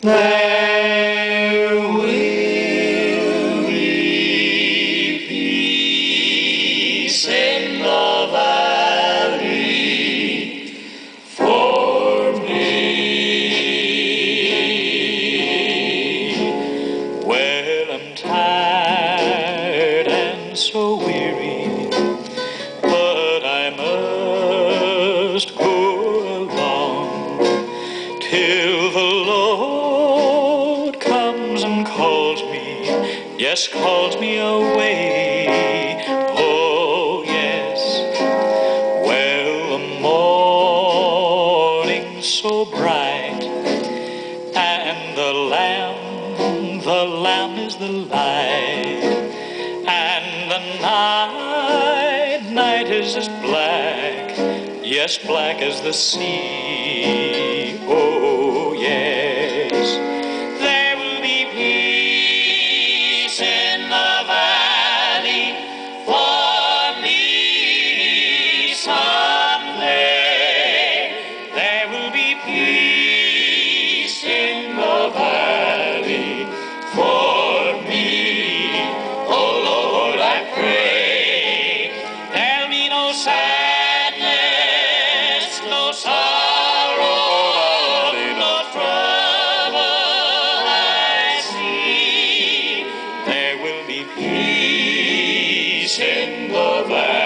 Will be in the valley for me. Well, I'm tired and so weary, but I must go along till the Lord yes, calls me away. Oh, yes. Well, the morning so bright, and the lamb, the lamb is the light, and the night, night is as black, yes, black as the sea. Oh. Superman!